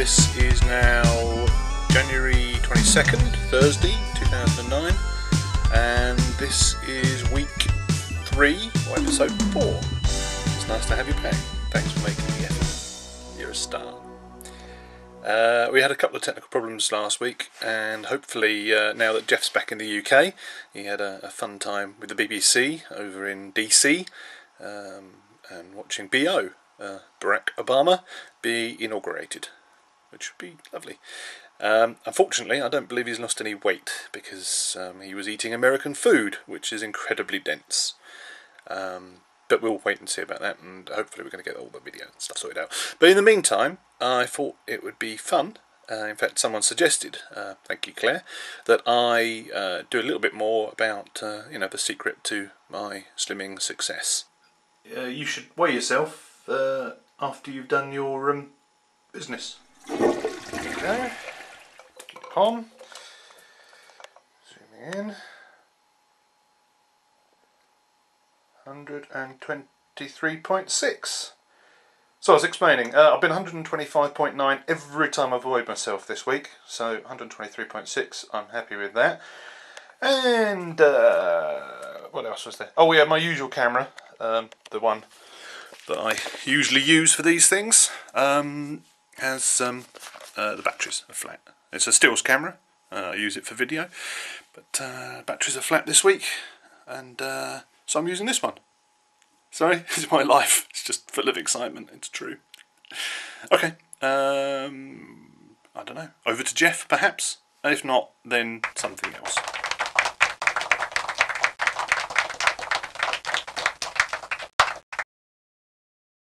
this is now January 22nd, Thursday, 2009, and this is week three, or episode four. It's nice to have you back. Thanks for making the effort. You're a star. Uh, we had a couple of technical problems last week, and hopefully, uh, now that Geoff's back in the UK, he had a, a fun time with the BBC over in DC um, and watching BO, uh, Barack Obama, be inaugurated, which would be lovely. Um, unfortunately, I don't believe he's lost any weight because um, he was eating American food, which is incredibly dense. Um, but we'll wait and see about that, and hopefully we're going to get all the video and stuff sorted out. But in the meantime, I thought it would be fun. Uh, in fact, someone suggested, uh, thank you, Claire, that I uh, do a little bit more about, uh, you know, the secret to my slimming success. Uh, you should weigh yourself uh, after you've done your um, business. Go. Keep. Zoom in. 123.6. So I was explaining, uh, I've been 125.9 every time I've weighed myself this week, so 123.6, I'm happy with that. And uh, what else was there? Oh yeah, my usual camera, um, the one that I usually use for these things, um, has um, uh, the batteries are flat. It's a stills camera, uh, I use it for video, but uh, batteries are flat this week, and uh, so I'm using this one. Sorry, it's my life. It's just full of excitement. It's true. Okay. Um, I don't know. Over to Geoff, perhaps. If not, then something else.